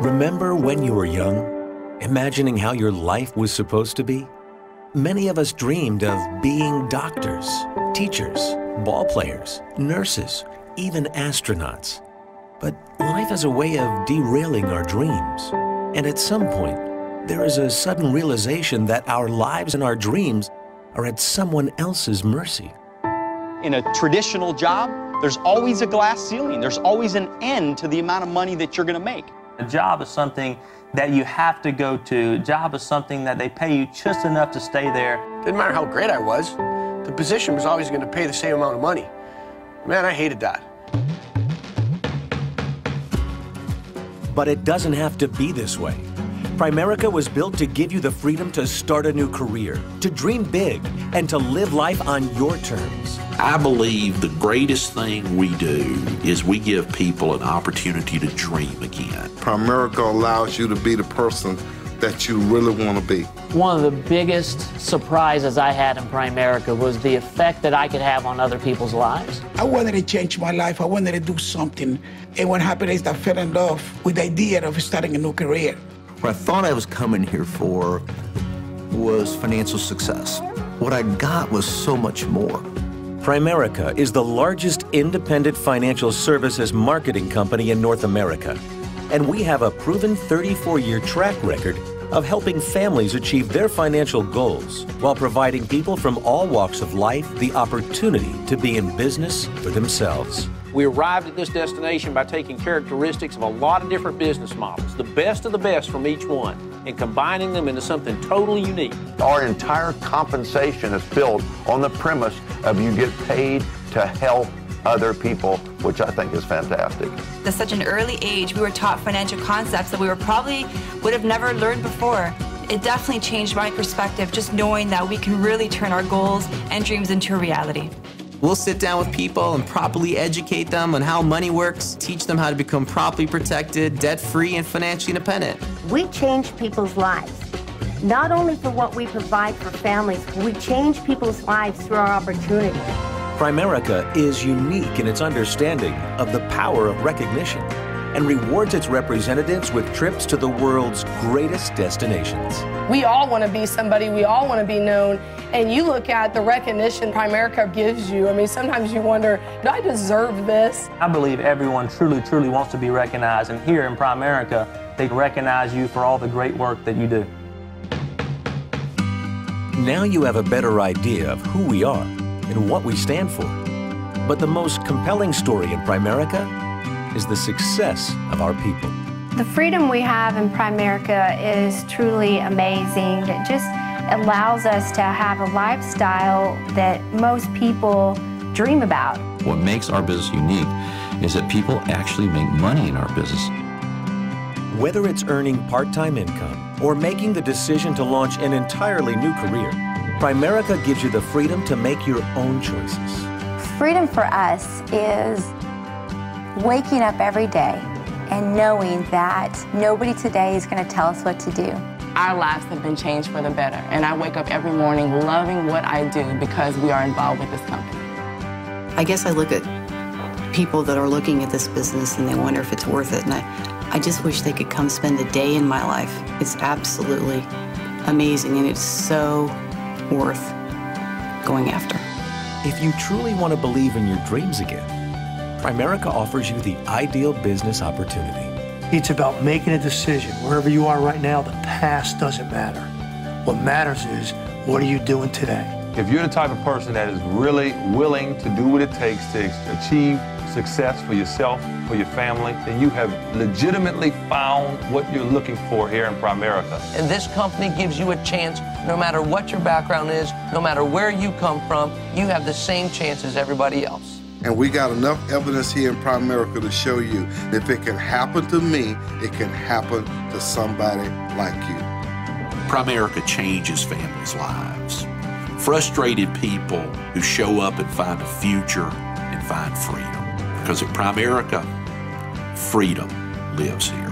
Remember when you were young, imagining how your life was supposed to be? Many of us dreamed of being doctors, teachers, ball players, nurses, even astronauts. But life has a way of derailing our dreams. And at some point, there is a sudden realization that our lives and our dreams are at someone else's mercy. In a traditional job, there's always a glass ceiling. There's always an end to the amount of money that you're going to make. A job is something that you have to go to. A job is something that they pay you just enough to stay there. Didn't matter how great I was, the position was always going to pay the same amount of money. Man, I hated that. But it doesn't have to be this way. Primerica was built to give you the freedom to start a new career, to dream big, and to live life on your terms. I believe the greatest thing we do is we give people an opportunity to dream again. Primerica allows you to be the person that you really want to be. One of the biggest surprises I had in Primerica was the effect that I could have on other people's lives. I wanted to change my life. I wanted to do something. And what happened is I fell in love with the idea of starting a new career. What I thought I was coming here for was financial success. What I got was so much more. Primerica is the largest independent financial services marketing company in North America. And we have a proven 34 year track record of helping families achieve their financial goals while providing people from all walks of life the opportunity to be in business for themselves. We arrived at this destination by taking characteristics of a lot of different business models, the best of the best from each one, and combining them into something totally unique. Our entire compensation is built on the premise of you get paid to help other people, which I think is fantastic. At such an early age, we were taught financial concepts that we were probably would have never learned before. It definitely changed my perspective just knowing that we can really turn our goals and dreams into a reality. We'll sit down with people and properly educate them on how money works, teach them how to become properly protected, debt free, and financially independent. We change people's lives, not only for what we provide for families, we change people's lives through our opportunity. Primerica is unique in its understanding of the power of recognition and rewards its representatives with trips to the world's greatest destinations. We all want to be somebody, we all want to be known, and you look at the recognition Primerica gives you. I mean, sometimes you wonder, do I deserve this? I believe everyone truly, truly wants to be recognized, and here in Primerica, they recognize you for all the great work that you do. Now you have a better idea of who we are and what we stand for. But the most compelling story in Primerica is the success of our people. The freedom we have in Primerica is truly amazing. It just allows us to have a lifestyle that most people dream about. What makes our business unique is that people actually make money in our business. Whether it's earning part-time income or making the decision to launch an entirely new career, Primerica gives you the freedom to make your own choices. Freedom for us is waking up every day and knowing that nobody today is going to tell us what to do. Our lives have been changed for the better, and I wake up every morning loving what I do because we are involved with this company. I guess I look at people that are looking at this business and they wonder if it's worth it, and I, I just wish they could come spend a day in my life. It's absolutely amazing, and it's so worth going after. If you truly want to believe in your dreams again, Primerica offers you the ideal business opportunity. It's about making a decision. Wherever you are right now, the past doesn't matter. What matters is what are you doing today? If you're the type of person that is really willing to do what it takes to achieve success for yourself, for your family, then you have legitimately found what you're looking for here in Primerica. And this company gives you a chance, no matter what your background is, no matter where you come from, you have the same chance as everybody else. And we got enough evidence here in Primerica to show you if it can happen to me, it can happen to somebody like you. Primerica changes families' lives frustrated people who show up and find a future and find freedom. Because at Primerica, freedom lives here.